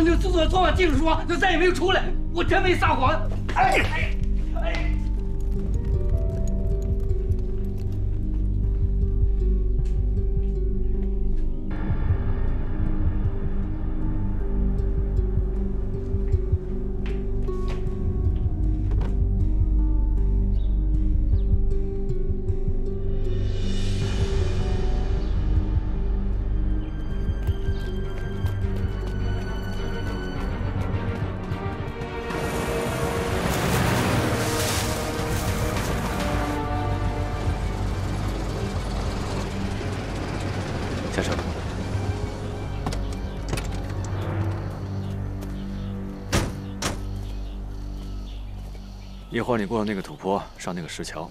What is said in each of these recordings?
陈司令自从昨晚进书房就再也没有出来，我真没撒谎。哎！一会儿你过了那个土坡，上那个石桥。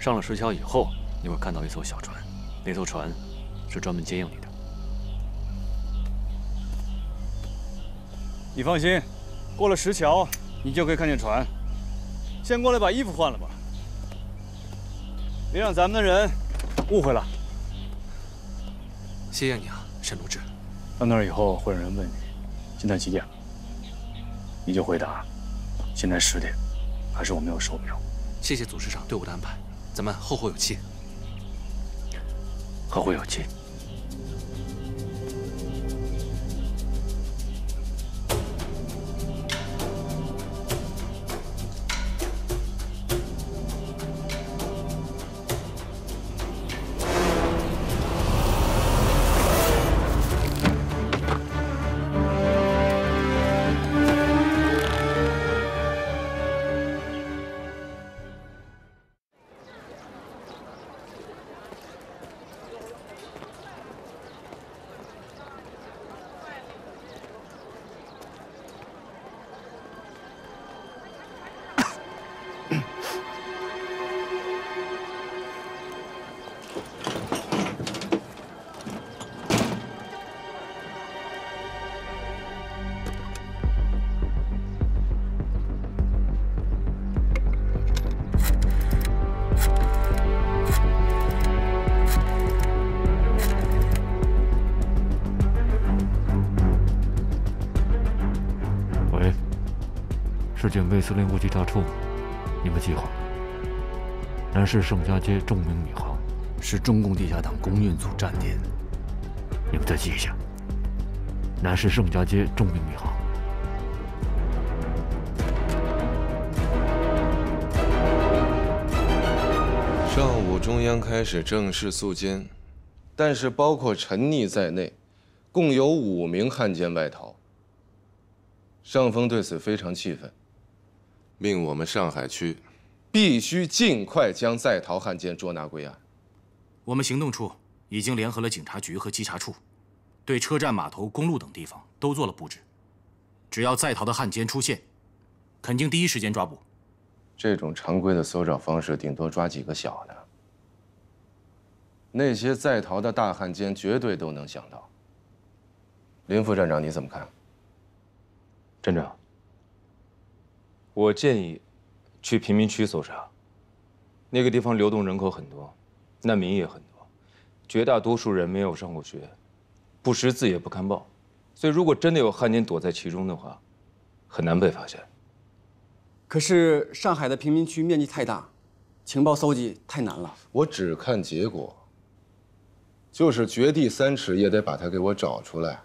上了石桥以后，你会看到一艘小船，那艘船是专门接应你的。你放心，过了石桥，你就可以看见船。先过来把衣服换了吧，别让咱们的人误会了。谢谢你啊，沈鲁智。到那儿以后，会有人问你现在几点了，你就回答现在十点，还是我没有手表。谢谢组织长对我的安排，咱们后会有期。后会有期。是警备司令部稽查处，你们记好。南市盛家街众名米行，是中共地下党公运组站点，你们再记一下。南市盛家街众名米行。上午中央开始正式肃监，但是包括陈溺在内，共有五名汉奸外逃。上峰对此非常气愤，命我们上海区必须尽快将在逃汉奸捉拿归案。我们行动处已经联合了警察局和稽查处，对车站、码头、公路等地方都做了布置。只要在逃的汉奸出现，肯定第一时间抓捕。这种常规的搜找方式，顶多抓几个小的。那些在逃的大汉奸，绝对都能想到。林副站长，你怎么看？站长，我建议去贫民区搜查。那个地方流动人口很多，难民也很多，绝大多数人没有上过学，不识字也不看报，所以如果真的有汉奸躲在其中的话，很难被发现。可是上海的贫民区面积太大，情报搜集太难了。我只看结果，就是掘地三尺也得把他给我找出来。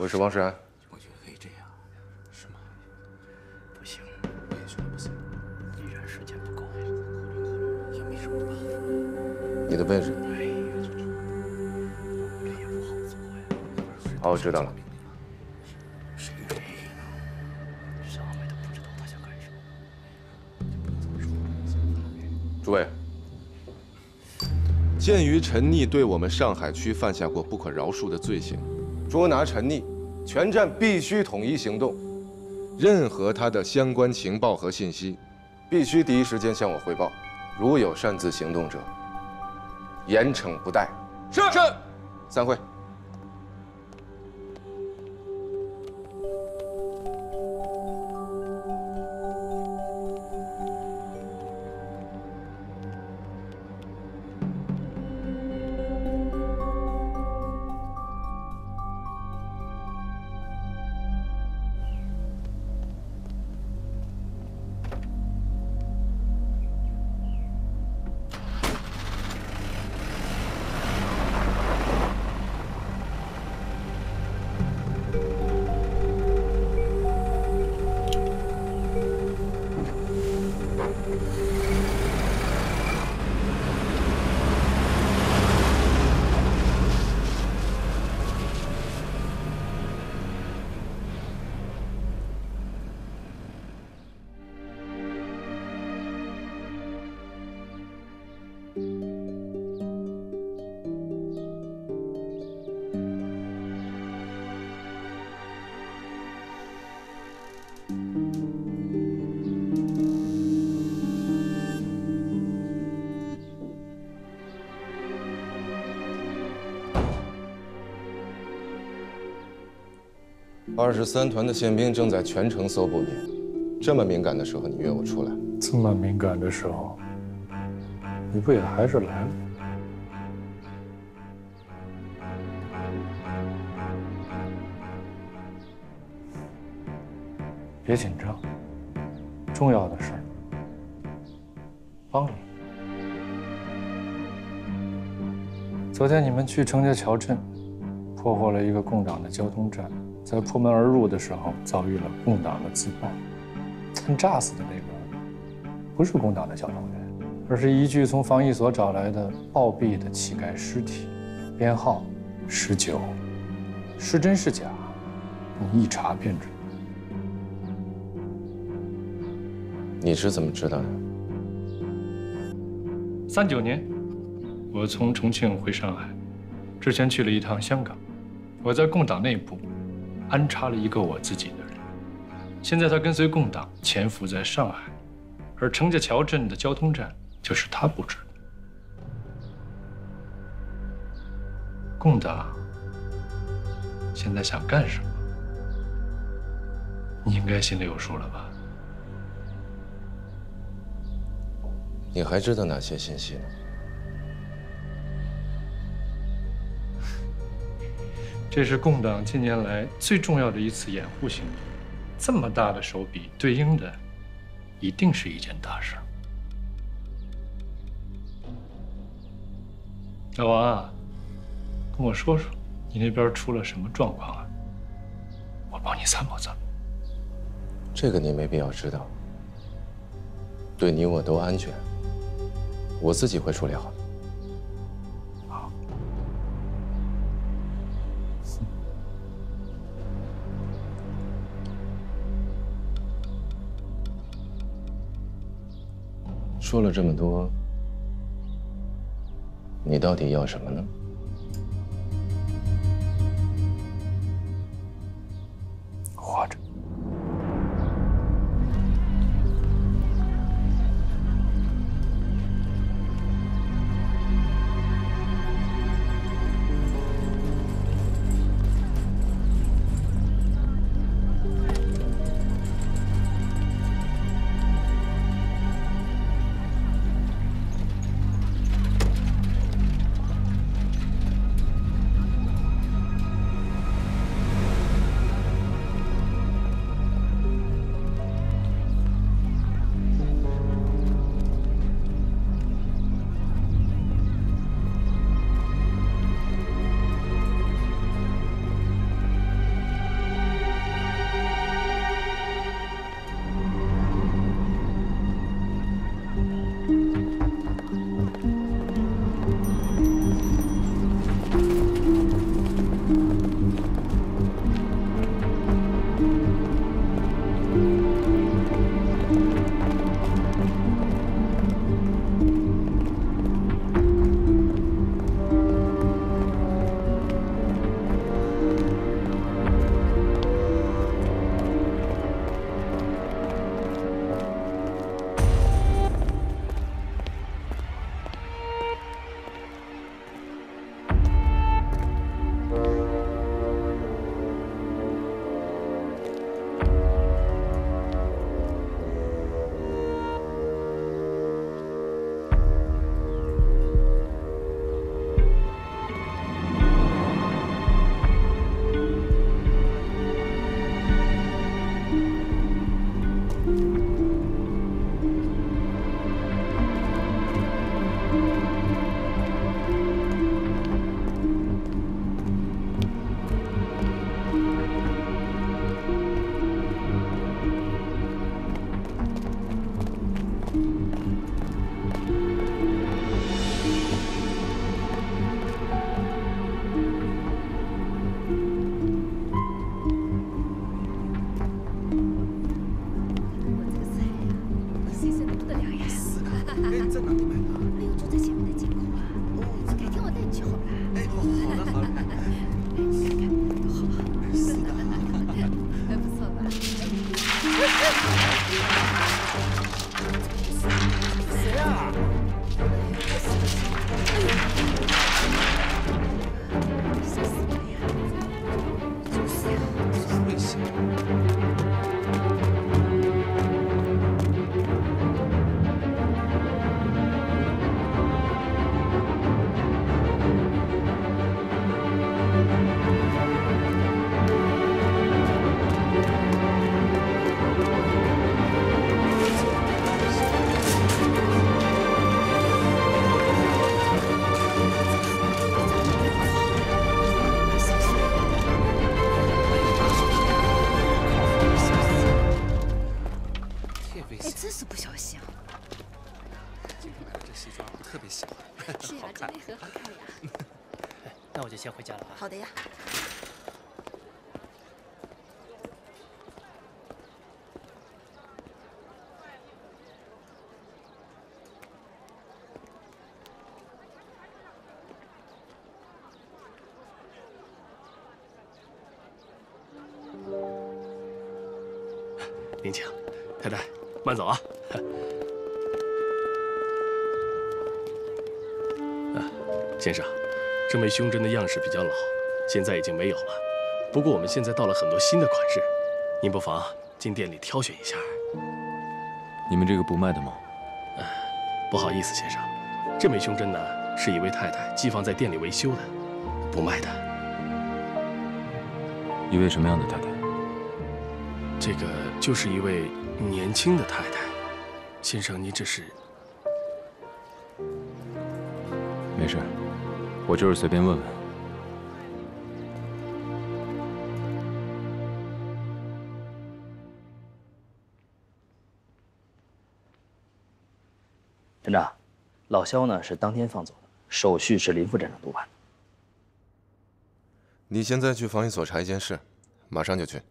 我是王世安。我觉得可以这样，是吗？不行，我也觉得不行，依然时间不够，也没什么办法。你的位置？哎呀，这这也不好做呀。好，我知道了。谁呀？上来都不知道他想干什么。诸位，鉴于陈溺对我们上海区犯下过不可饶恕的罪行，捉拿陈溺，全站必须统一行动。任何他的相关情报和信息，必须第一时间向我汇报。如有擅自行动者，严惩不贷。是是。散会。二十三团的宪兵正在全城搜捕你，这么敏感的时候，你约我出来，这么敏感的时候，你不也还是来了？别紧张，重要的事儿，帮你。昨天你们去程家桥镇，破获了一个共党的交通站。在破门而入的时候，遭遇了共党的自爆。但炸死的那个不是共党的消防员，而是一具从防疫所找来的暴毙的乞丐尸体，编号十九，是真是假，你一查便知。你是怎么知道的？三九年，我从重庆回上海，之前去了一趟香港，我在共党内部。安插了一个我自己的人，现在他跟随共党潜伏在上海，而程家桥镇的交通站就是他布置的。共党现在想干什么？你应该心里有数了吧？你还知道哪些信息呢？这是共党近年来最重要的一次掩护行动，这么大的手笔，对应的一定是一件大事。老王啊，跟我说说，你那边出了什么状况啊？我帮你参谋参谋。这个你没必要知道，对你我都安全，我自己会处理好。说了这么多，你到底要什么呢？是啊那在哪里买的？啊没有住在前面的进口啊。改天我带你去好了林请，太太，慢走啊。啊，先生，这枚胸针的样式比较老，现在已经没有了。不过我们现在到了很多新的款式，您不妨进店里挑选一下。你们这个不卖的吗？不好意思，先生，这枚胸针呢是一位太太寄放在店里维修的，不卖的。一位什么样的太太？这个就是一位年轻的太太，先生，您这是没事，我就是随便问问。站长，老肖呢是当天放走的，手续是林副站长督办的。你现在去防疫所查一件事，马上就去。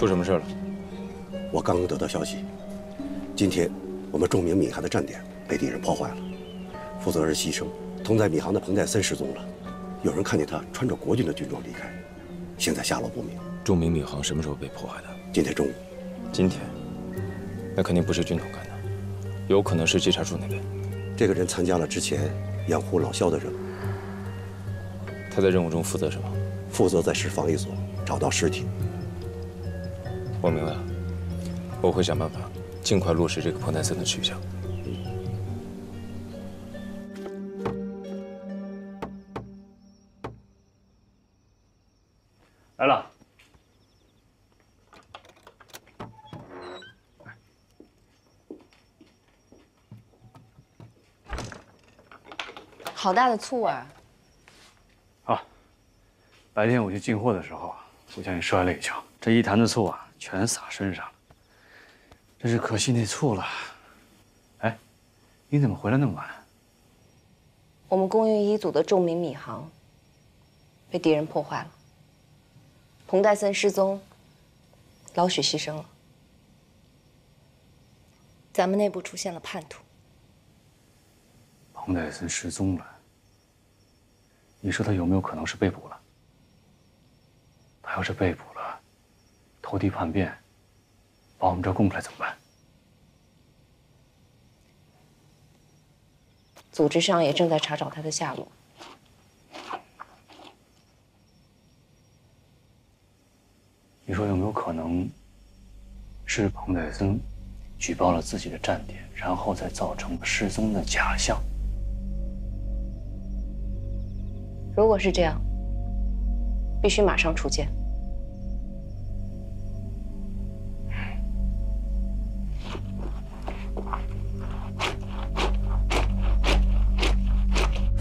出什么事了？我刚刚得到消息，今天我们著名闵行的站点被敌人破坏了，负责人牺牲，同在闵行的彭代森失踪了。有人看见他穿着国军的军装离开，现在下落不明。著名闵行什么时候被破坏的？今天中午。今天？那肯定不是军统干的，有可能是稽查处那边。这个人参加了之前掩护老肖的任务。他在任务中负责什么？负责在市防疫所找到尸体。我明白了，我会想办法尽快落实这个彭代森的去向。来了。好大的醋味儿！啊，白天我去进货的时候啊，不小心摔了一跤，这一坛子醋啊，全洒身上了，真是可惜那醋了。哎，你怎么回来那么晚？我们公运一组的重名米行被敌人破坏了，彭代森失踪，老许牺牲了，咱们内部出现了叛徒。彭代森失踪了，你说他有没有可能是被捕了？他要是被捕了，投敌叛变，把我们这供出来怎么办？组织上也正在查找他的下落。你说有没有可能是彭代森举报了自己的站点，然后再造成了失踪的假象？如果是这样，必须马上出剑。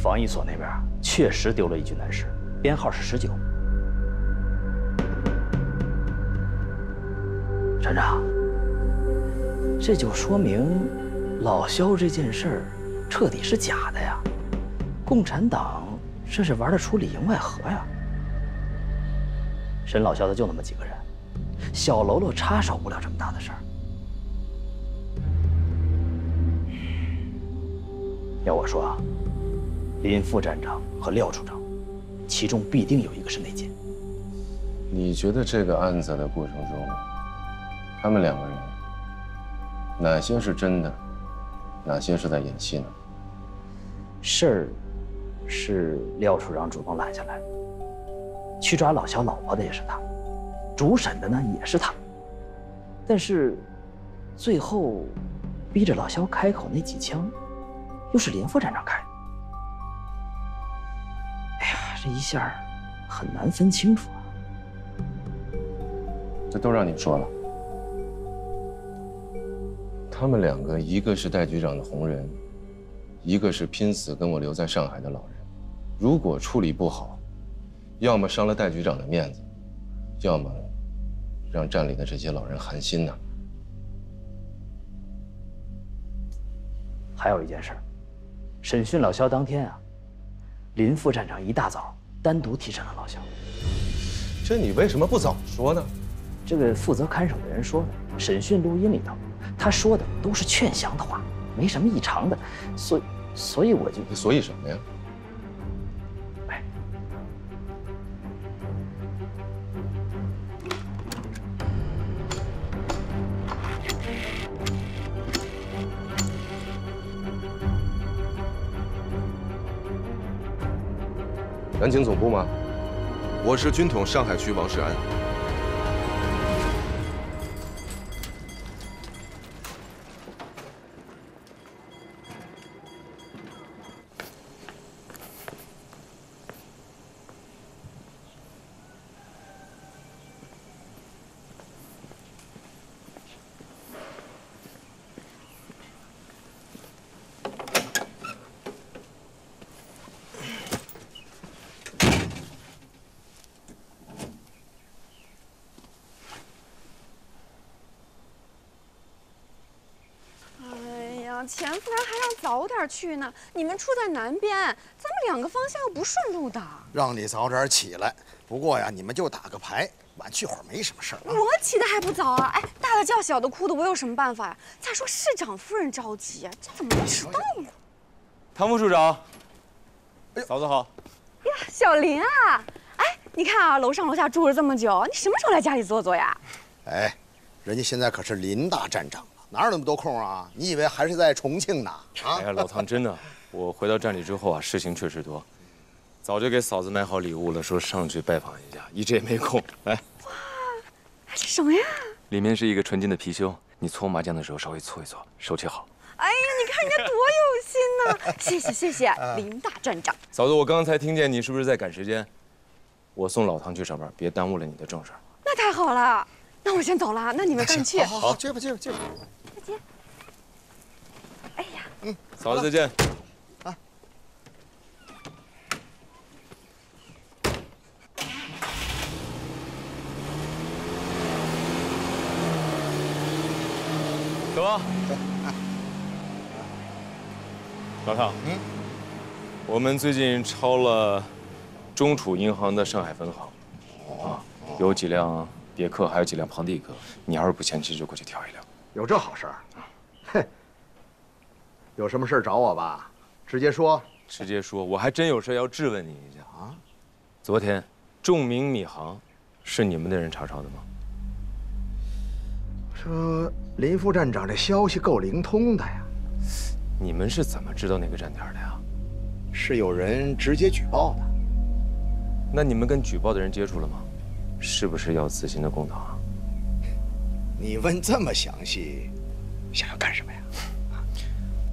防疫所那边确实丢了一具男尸，编号是十九。站长，这就说明老肖这件事儿彻底是假的呀！共产党这是玩得出里应外合呀。沈老肖的就那么几个人，小喽啰插手不了这么大的事儿。要我说啊，林副站长和廖处长，其中必定有一个是内奸。你觉得这个案子的过程中，他们两个人哪些是真的，哪些是在演戏呢？事儿是廖处长主动揽下来的，去抓老肖老婆的也是他，主审的呢也是他。但是，最后逼着老肖开口那几枪，又是林副站长开的。这一下很难分清楚啊。这都让你说了。他们两个，一个是戴局长的红人，一个是拼死跟我留在上海的老人。如果处理不好，要么伤了戴局长的面子，要么让站里的这些老人寒心呐。还有一件事，审讯老肖当天啊，林副站长一大早单独提审了老肖。这你为什么不早说呢？这个负责看守的人说的，审讯录音里头，他说的都是劝降的话，没什么异常的，所以，所以我就……所以什么呀？南京总部吗？我是军统上海区王世安。哎呀，钱夫人还让早点去呢。你们住在南边，咱们两个方向又不顺路的。让你早点起来。不过呀，你们就打个牌，晚去会儿没什么事儿。我起的还不早啊！哎，大的叫小的哭的，我有什么办法呀？再说市长夫人着急啊，这怎么能迟到呢？唐副处长，嫂子好。呀，小林啊，哎，你看啊，楼上楼下住了这么久，你什么时候来家里坐坐呀？哎，人家现在可是林大站长了，哪有那么多空啊？你以为还是在重庆呢？啊！哎呀，老唐，真的，我回到站里之后啊，事情确实多，早就给嫂子买好礼物了，说上去拜访一下，一直也没空。来，哇这什么呀？里面是一个纯金的貔貅，你搓麻将的时候稍微搓一搓，手气好。哎呀，你看人家多有心呐！谢谢谢谢，林大站长。嫂子，我刚才听见你是不是在赶时间？我送老唐去上班，别耽误了你的正事。那太好了，那我先走了，那你们赶紧去。好，好，去吧，去吧，去吧。嗯，嫂子再见。啊。走吧。老唐，嗯，我们最近抄了中储银行的上海分行，啊，有几辆别克，还有几辆庞蒂克。你要是不嫌弃，就过去挑一辆。有这好事儿？哼，有什么事找我吧，直接说。直接说，我还真有事要质问你一下啊。昨天，众明米行是你们的人查抄的吗？说林副站长这消息够灵通的呀。你们是怎么知道那个站点的呀？是有人直接举报的。那你们跟举报的人接触了吗？是不是要自行的共党啊？你问这么详细，想要干什么呀？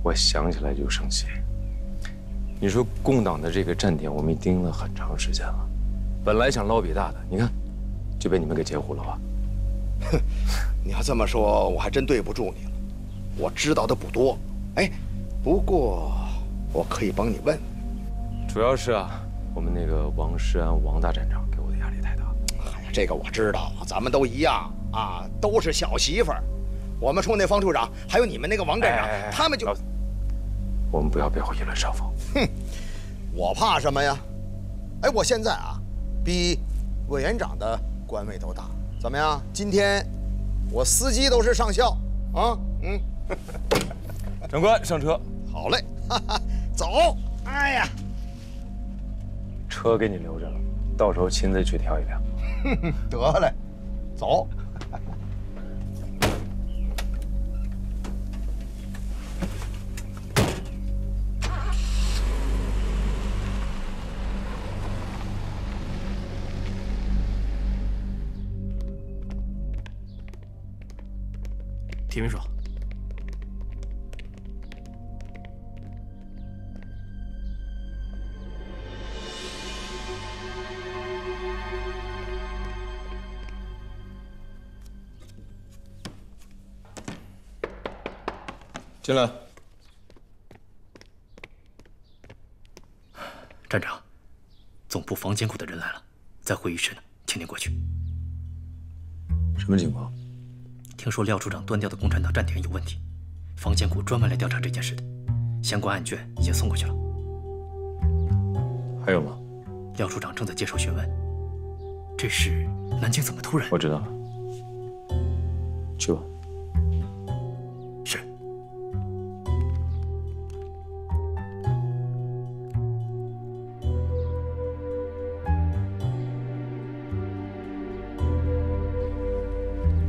我想起来就生气。你说共党的这个站点，我们盯了很长时间了，本来想捞笔大的，你看，就被你们给截胡了吧？哼，你要这么说，我还真对不住你了。我知道的不多，哎，不过我可以帮你问。主要是啊，我们那个王世安王大站长给我的压力太大。哎呀，这个我知道，咱们都一样啊，都是小媳妇儿。我们冲那方处长，还有你们那个王站长，他们就……我们不要背后议论上峰。哼，我怕什么呀？哎，我现在啊，比委员长的官位都大。怎么样？今天我司机都是上校啊。嗯，长官上车。好嘞，哈哈，走。哎呀，车给你留着了，到时候亲自去挑一辆。得嘞，走。铁秘书，进来。站长，总部房监股的人来了，在会议室呢，请您过去。什么情况？听说廖处长端掉的共产党站点有问题，房建股专门来调查这件事的，相关案卷已经送过去了。还有吗？廖处长正在接受询问。这事南京怎么突然？我知道了，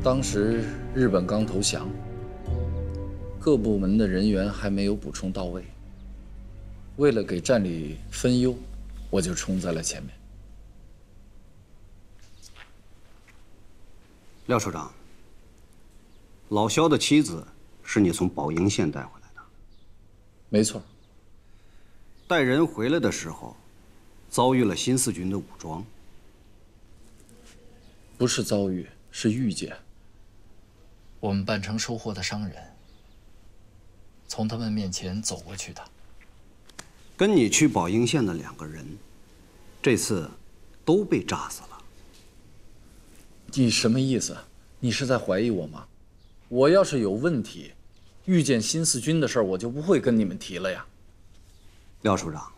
当时日本刚投降，各部门的人员还没有补充到位。为了给站里分忧，我就冲在了前面。廖处长，老肖的妻子是你从宝应县带回来的？没错。带人回来的时候，遭遇了新四军的武装。不是遭遇，是遇见。我们扮成收货的商人，从他们面前走过去的。跟你去宝应县的两个人，这次都被炸死了。你什么意思？你是在怀疑我吗？我要是有问题，遇见新四军的事儿，我就不会跟你们提了呀。廖处长，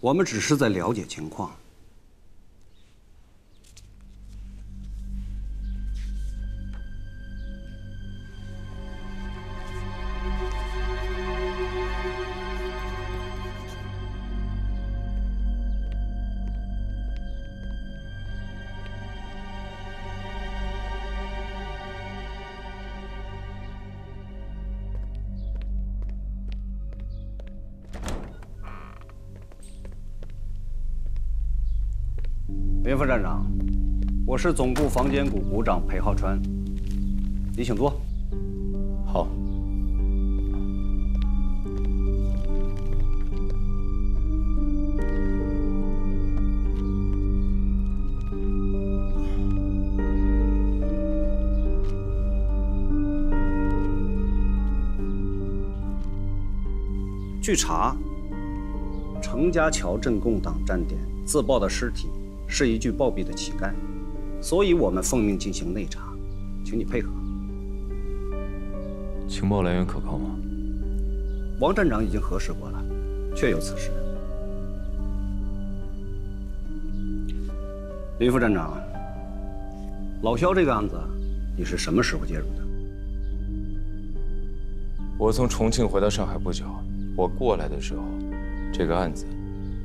我们只是在了解情况。林副站长，我是总部房监股股长裴浩川，你请坐。好。据查，程家桥镇共党站点自爆的尸体是一具暴毙的乞丐，所以我们奉命进行内查，请你配合。情报来源可靠吗？王站长已经核实过了，确有此事。林副站长，老肖这个案子，你是什么时候介入的？我从重庆回到上海不久，我过来的时候，这个案子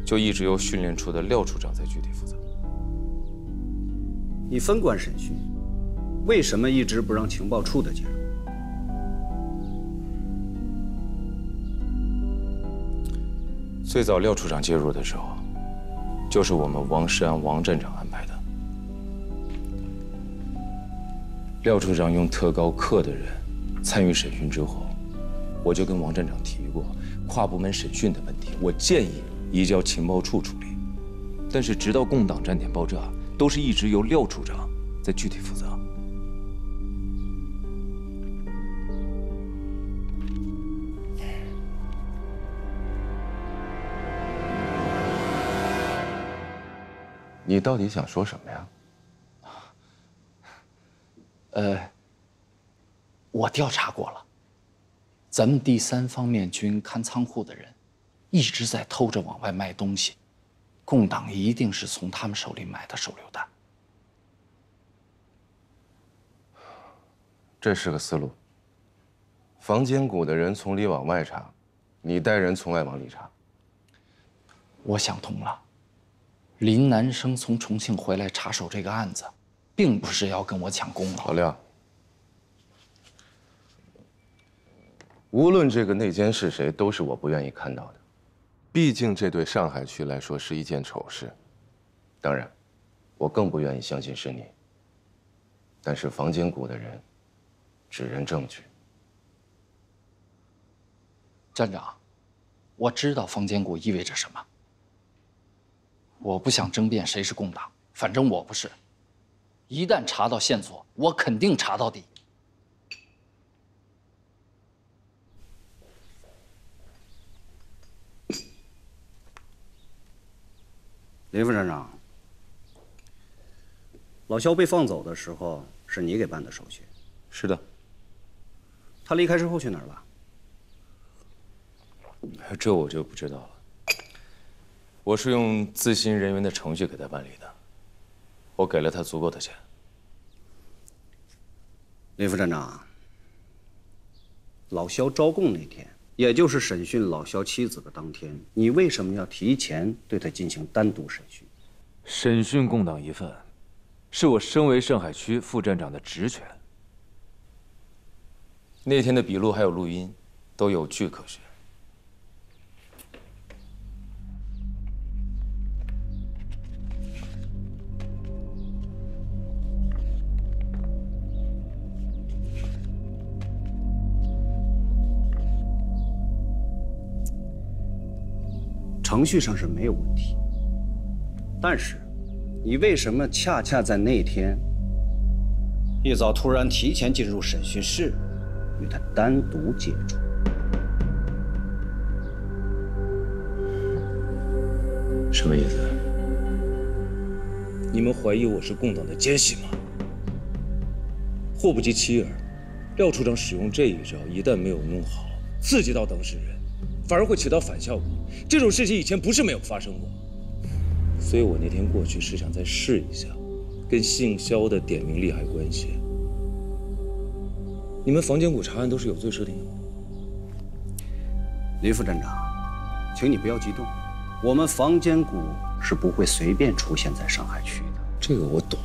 就一直由训练处的廖处长在具体负责。你分管审讯，为什么一直不让情报处的介入？最早廖处长介入的时候，就是我们王世安王站长安排的。廖处长用特高课的人参与审讯之后，我就跟王站长提过跨部门审讯的问题，我建议移交情报处处理。但是直到共党站点爆炸，都是一直由廖处长在具体负责。你到底想说什么呀？呃，我调查过了，咱们第三方面军看仓库的人，一直在偷着往外卖东西，共党一定是从他们手里买的手榴弹。这是个思路。房间谷的人从里往外查，你带人从外往里查。我想通了，林南生从重庆回来插手这个案子，并不是要跟我抢功劳。老廖，无论这个内奸是谁，都是我不愿意看到的。毕竟这对上海区来说是一件丑事。当然，我更不愿意相信是你。但是房间谷的人，指认证据。站长，我知道房间谷意味着什么。我不想争辩谁是共党，反正我不是。一旦查到线索，我肯定查到底。林副站长，老肖被放走的时候是你给办的手续？是的。他离开之后去哪儿了？这我就不知道了。我是用自新人员的程序给他办理的，我给了他足够的钱。林副站长，老肖招供那天，也就是审讯老肖妻子的当天，你为什么要提前对他进行单独审讯？审讯共党一份，是我身为上海区副站长的职权。那天的笔录还有录音，都有据可循。程序上是没有问题，但是，你为什么恰恰在那天一早突然提前进入审讯室，与他单独接触？什么意思？你们怀疑我是共党的奸细吗？祸不及妻儿，廖处长使用这一招，一旦没有弄好，刺激到当事人。反而会起到反效果。这种事情以前不是没有发生过，所以我那天过去是想再试一下，跟姓肖的点名利害关系。你们房间谷查案都是有罪设定的吗？林副站长，请你不要激动，我们房间谷是不会随便出现在上海区的。这个我懂。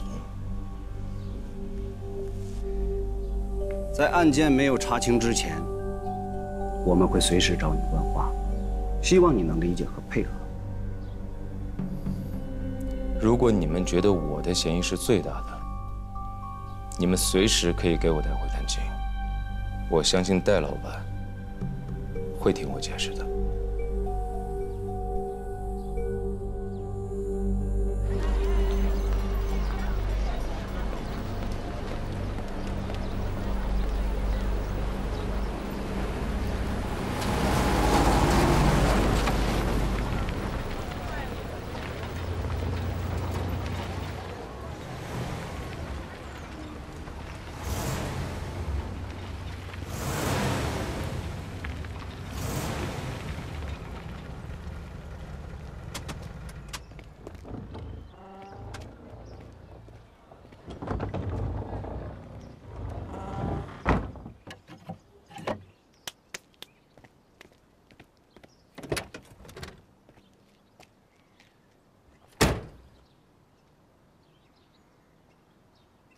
在案件没有查清之前。我们会随时找你问话，希望你能理解和配合。如果你们觉得我的嫌疑是最大的，你们随时可以给我带回南京。我相信戴老板会听我解释的。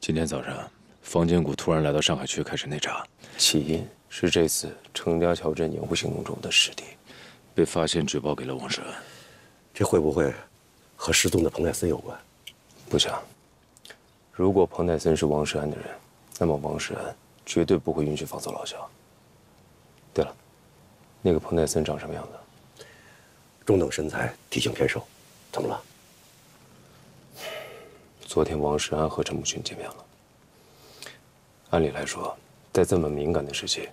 今天早上，方建谷突然来到上海区开始内查，起因是这次程家桥镇掩护行动中的尸体被发现，举报给了王世安。这会不会和失踪的彭泰森有关？不想。如果彭泰森是王世安的人，那么王世安绝对不会允许放走老肖。对了，那个彭泰森长什么样子？中等身材，体型偏瘦，怎么了？昨天王世安和陈木群见面了。按理来说，在这么敏感的时期，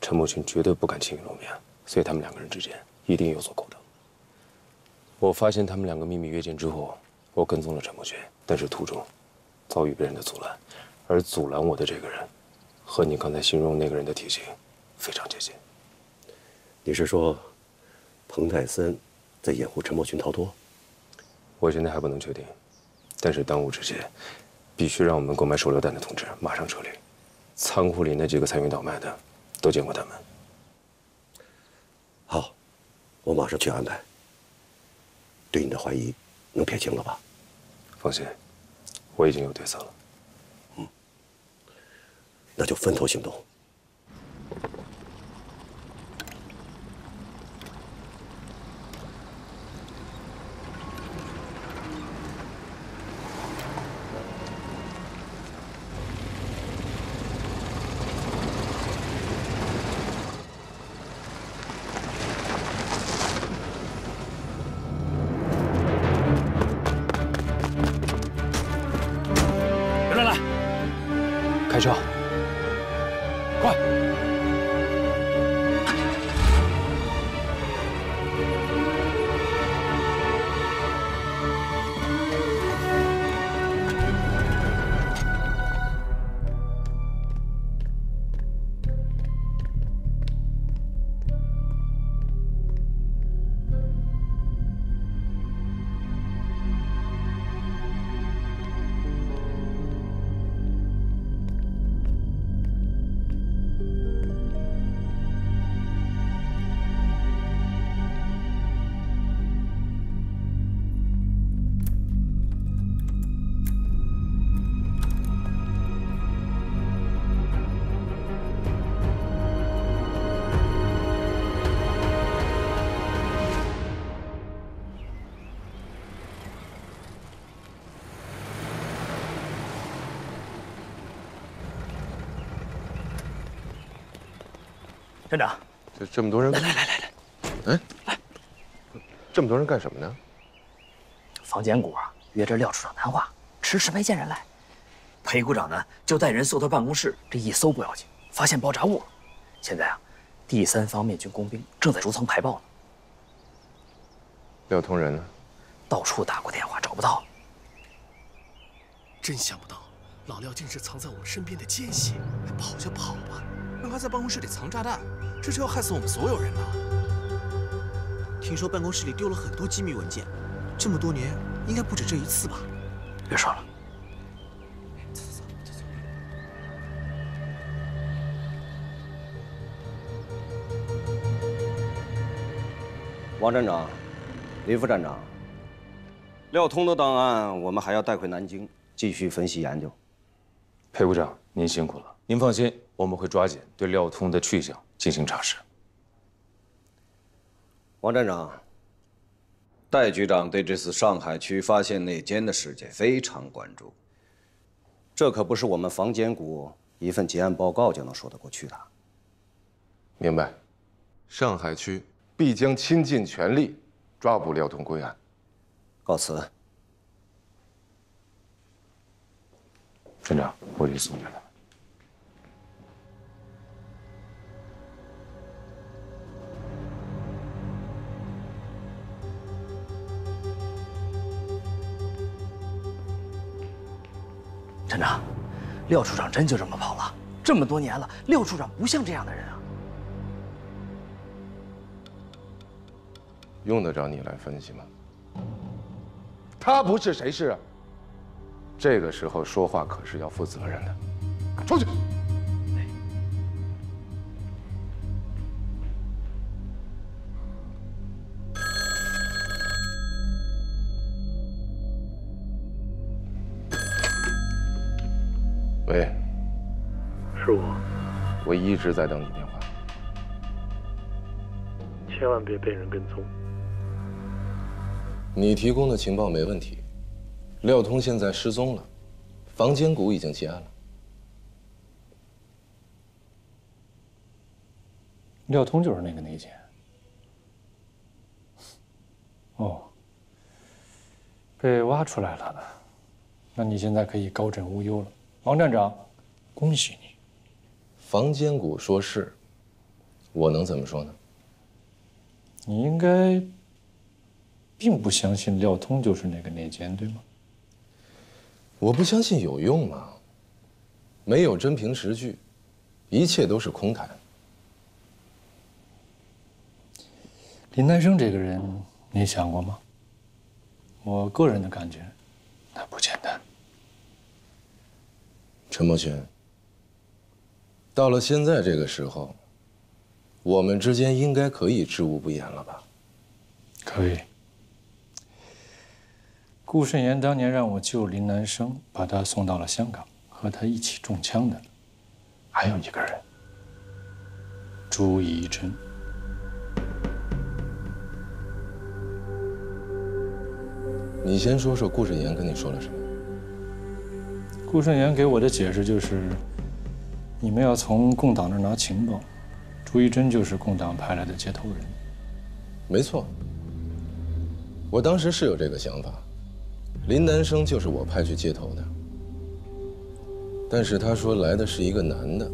陈木群绝对不敢轻易露面，所以他们两个人之间一定有所勾当。我发现他们两个秘密约见之后，我跟踪了陈木群，但是途中遭遇别人的阻拦，而阻拦我的这个人，和你刚才形容那个人的体型非常接近。你是说，彭泰森在掩护陈默群逃脱？我现在还不能确定，但是当务之急，必须让我们购买手榴弹的同志马上撤离。仓库里那几个参与倒卖的，都见过他们。好，我马上去安排。对你的怀疑，能撇清了吧？放心，我已经有对策了。嗯，那就分头行动。站长，这这么多人，来来来来来，嗯，来，这么多人干什么呢？房建谷啊约着廖处长谈话，迟迟没见人来。裴股长呢就带人搜他办公室，这一搜不要紧，发现爆炸物了。现在啊，第三方面军工兵正在逐层排爆呢。廖通仁呢？到处打过电话，找不到。真想不到，老廖竟是藏在我们身边的奸细。跑就跑吧，让他在办公室里藏炸弹，这是要害死我们所有人了。听说办公室里丢了很多机密文件，这么多年应该不止这一次吧？别说了。王站长，林副站长，廖通的档案我们还要带回南京继续分析研究。裴部长，您辛苦了。您放心，我们会抓紧对廖通的去向进行查实。王站长，戴局长对这次上海区发现内奸的事件非常关注。这可不是我们房监股一份结案报告就能说得过去的。明白，上海区必将倾尽全力抓捕廖通归案。告辞。站长，我去送他。站长，廖处长真就这么跑了？这么多年了，廖处长不像这样的人啊。用得着你来分析吗？他不是谁是啊？这个时候说话可是要负责任的。出去。我，一直在等你电话。千万别被人跟踪。你提供的情报没问题，廖通现在失踪了，房间谷已经结案了。廖通就是那个内奸。哦，被挖出来了，那你现在可以高枕无忧了。王站长，恭喜你。房间股说是，我能怎么说呢？你应该并不相信廖通就是那个内奸，对吗？我不相信有用吗？没有真凭实据，一切都是空谈。林南生这个人，你想过吗？我个人的感觉，他不简单。陈墨轩，到了现在这个时候，我们之间应该可以知无不言了吧？可以。顾慎言当年让我救林南生，把他送到了香港，和他一起中枪的，还有一个人，朱怡贞。你先说说顾慎言跟你说了什么？顾慎言给我的解释就是，你们要从共党那儿拿情报，朱一贞就是共党派来的接头人。没错，我当时是有这个想法，林南生就是我派去接头的。但是他说来的是一个男的，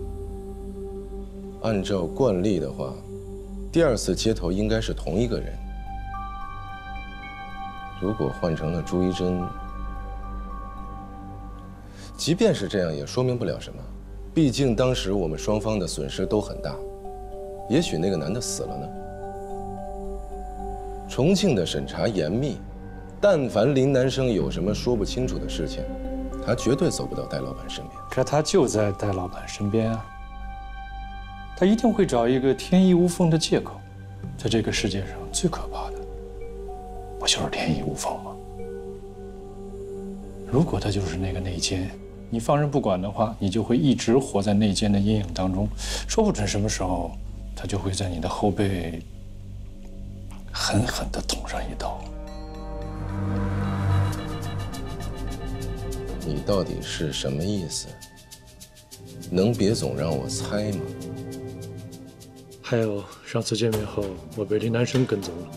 按照惯例的话，第二次接头应该是同一个人。如果换成了朱一贞，即便是这样，也说明不了什么。毕竟当时我们双方的损失都很大，也许那个男的死了呢。重庆的审查严密，但凡林南生有什么说不清楚的事情，他绝对走不到戴老板身边。可他就在戴老板身边啊，他一定会找一个天衣无缝的借口。在这个世界上最可怕的，不就是天衣无缝吗？如果他就是那个内奸，你放任不管的话，你就会一直活在内奸的阴影当中，说不准什么时候他就会在你的后背狠狠地捅上一刀。你到底是什么意思？能别总让我猜吗？还有上次见面后，我被林南生跟踪了。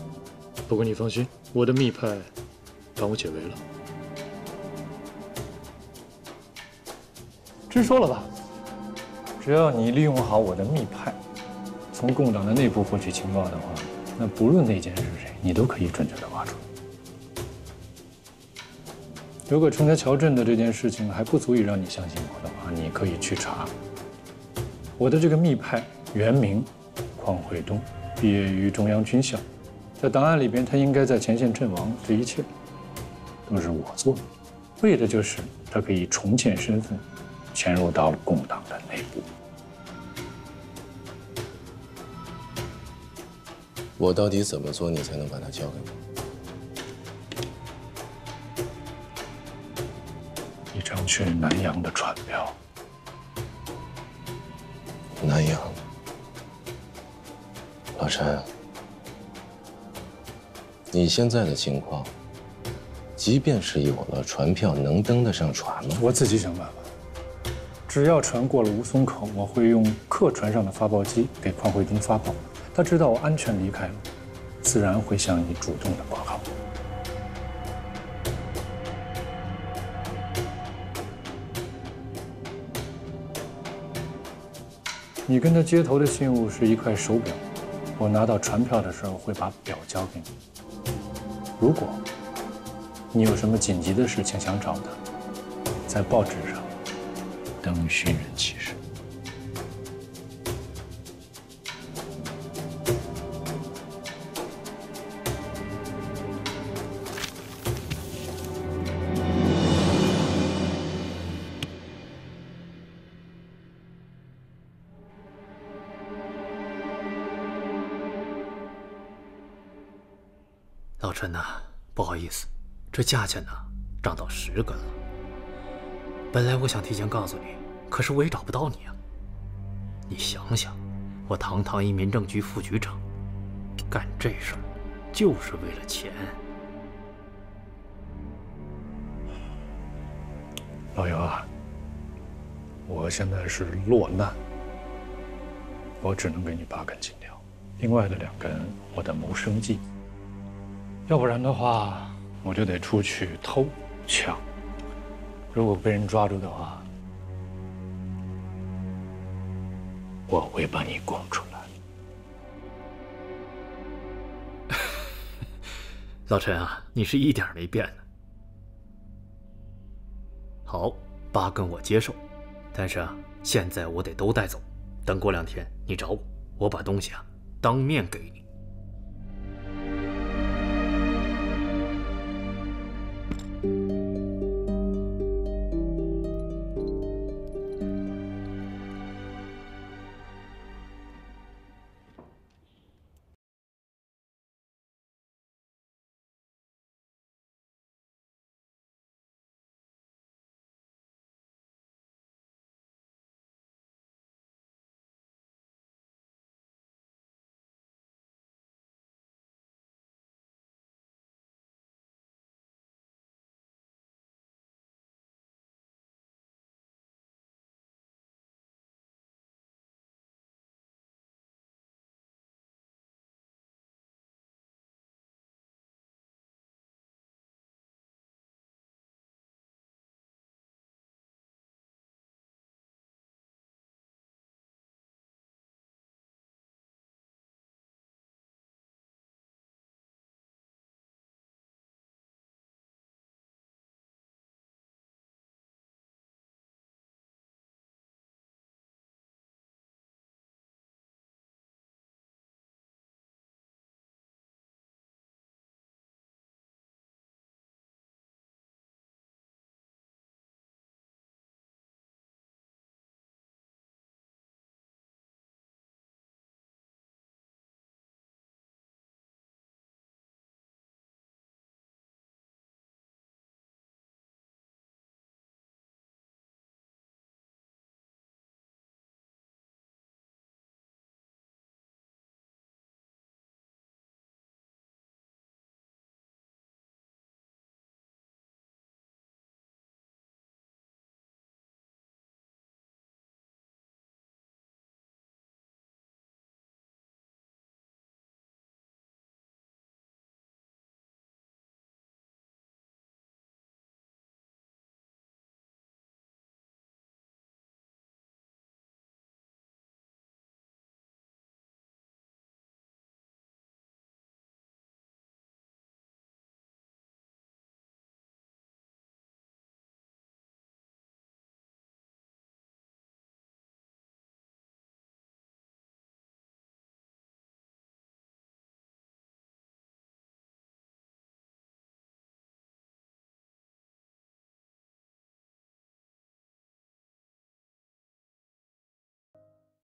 不过你放心，我的密派帮我解围了。直说了吧，只要你利用好我的密派，从共党的内部获取情报的话，那不论内奸是谁，你都可以准确的挖出。如果程家桥镇的这件事情还不足以让你相信我的话，你可以去查。我的这个密派原名匡惠东，毕业于中央军校，在档案里边他应该在前线阵亡，这一切都是我做的，为的就是他可以重建身份。潜入到共党的内部，我到底怎么做，你才能把它交给我？一张去南洋的船票。南洋，老陈，你现在的情况，即便是有了船票，能登得上船吗？我自己想办法。只要船过了吴淞口，我会用客船上的发报机给匡惠东发报。他知道我安全离开了，自然会向你主动的报告。你跟他接头的信物是一块手表，我拿到船票的时候会把表交给你。如果你有什么紧急的事情想找他，在报纸上。登寻人启事。老陈呐，不好意思，这价钱呢涨到十根了。本来我想提前告诉你，可是我也找不到你啊。你想想，我堂堂一民政局副局长，干这事儿就是为了钱。老姚啊，我现在是落难，我只能给你八根金条，另外的两根我的谋生计。要不然的话，我就得出去偷抢。如果被人抓住的话，我会把你供出来。老陈啊，你是一点没变呢。好，八根我接受，但是啊，现在我得都带走。等过两天你找我，我把东西啊当面给你。